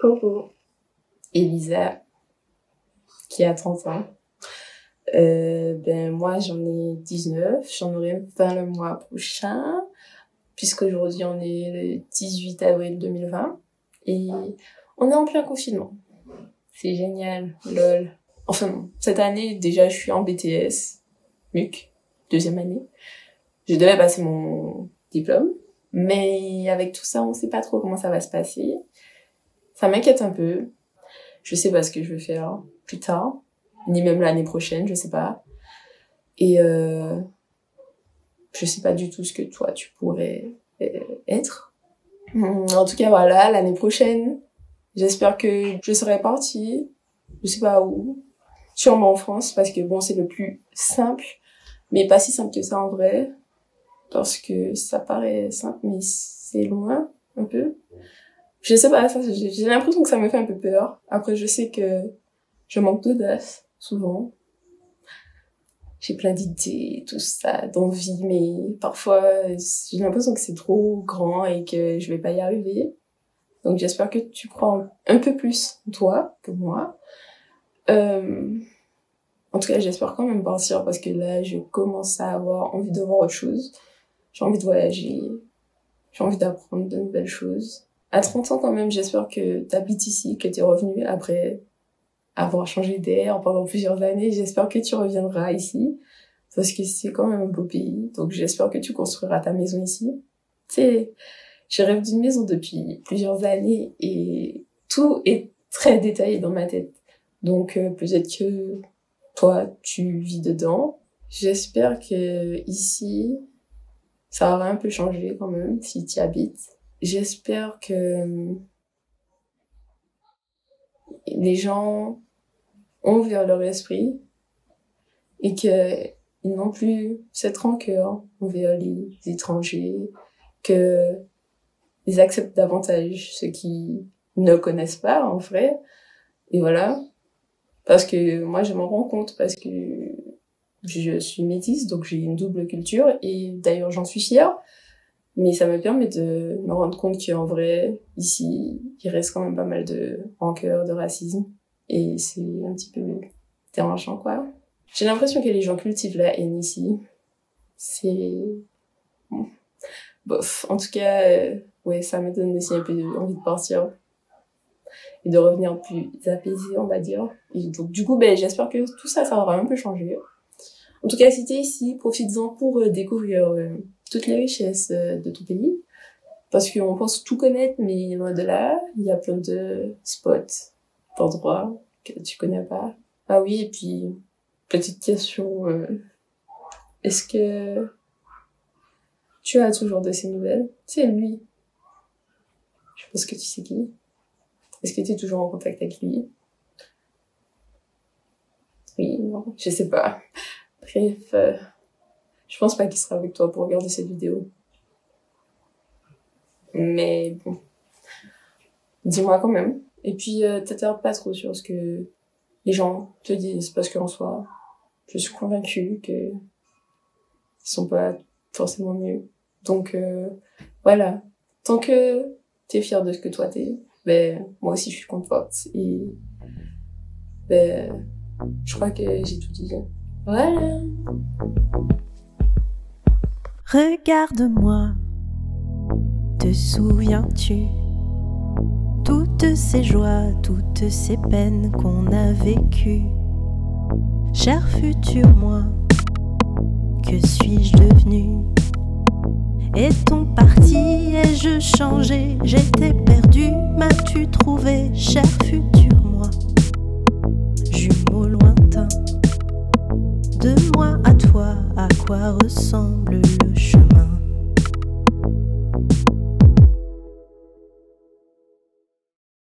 Coucou. Elisa, qui a 30 ans. Euh, ben moi j'en ai 19, j'en aurai 20 le mois prochain, puisqu'aujourd'hui on est le 18 avril 2020 et on est en plein confinement. C'est génial, lol. Enfin cette année déjà je suis en BTS, MUC, deuxième année. Je devais passer mon diplôme, mais avec tout ça on sait pas trop comment ça va se passer. Ça m'inquiète un peu. Je sais pas ce que je veux faire plus tard ni même l'année prochaine, je sais pas. Et euh, je sais pas du tout ce que toi tu pourrais euh, être. En tout cas, voilà, l'année prochaine, j'espère que je serai partie, je sais pas où, sûrement en France, parce que bon, c'est le plus simple, mais pas si simple que ça en vrai, parce que ça paraît simple, mais c'est loin, un peu. Je sais pas, j'ai l'impression que ça me fait un peu peur. Après, je sais que je manque d'audace souvent. J'ai plein d'idées, tout ça, d'envie, mais parfois j'ai l'impression que c'est trop grand et que je vais pas y arriver. Donc j'espère que tu crois un peu plus toi que moi. Euh, en tout cas, j'espère quand même partir parce que là, je commence à avoir envie de voir autre chose. J'ai envie de voyager. J'ai envie d'apprendre de nouvelles choses. À 30 ans quand même, j'espère que tu habites ici, que tu es revenu après avoir changé d'air pendant plusieurs années. J'espère que tu reviendras ici parce que c'est quand même un beau pays. Donc j'espère que tu construiras ta maison ici. Tu sais, je rêve d'une maison depuis plusieurs années et tout est très détaillé dans ma tête. Donc euh, peut-être que toi tu vis dedans. J'espère que ici ça aura un peu changé quand même si tu habites. J'espère que les gens ouvert leur esprit et qu'ils n'ont plus cette rancœur envers les étrangers, que ils acceptent davantage ceux qui ne connaissent pas en vrai. Et voilà. Parce que moi, je m'en rends compte parce que je suis métisse, donc j'ai une double culture et d'ailleurs j'en suis fière. Mais ça me permet de me rendre compte qu'en vrai, ici, il reste quand même pas mal de rancœur, de racisme. Et c'est un petit peu dérangeant, quoi. J'ai l'impression que les gens cultivent la haine ici. C'est... Bof. En tout cas, euh, ouais, ça me donne aussi un peu envie de partir. Et de revenir plus apaisé, on va dire. Et donc, du coup, ben, j'espère que tout ça, ça aura un peu changé. En tout cas, si t'es ici, profites-en pour euh, découvrir euh, toutes les richesses euh, de ton pays. Parce qu'on pense tout connaître, mais loin de là, il y a plein de spots, d'endroits que tu connais pas. Ah oui, et puis, petite question, est-ce que tu as toujours de ces nouvelles? C'est lui. Je pense que tu sais qui. Est-ce que tu es toujours en contact avec lui? Oui, non, je sais pas. Bref, euh, je pense pas qu'il sera avec toi pour regarder cette vidéo. Mais bon, dis-moi quand même. Et puis, euh, t'attarde pas trop sur ce que les gens te disent, parce qu'en soi, je suis convaincue que ils sont pas forcément mieux. Donc, euh, voilà. Tant que t'es fier de ce que toi t'es, ben, moi aussi je suis contente. Et, ben, je crois que j'ai tout dit. Voilà. Regarde-moi, te souviens-tu? Toutes ces joies, toutes ces peines qu'on a vécues. Cher futur moi, que suis-je devenu? Est-on parti? Ai-je changé? J'étais perdu, m'as-tu trouvé, cher futur quoi ressemble le chemin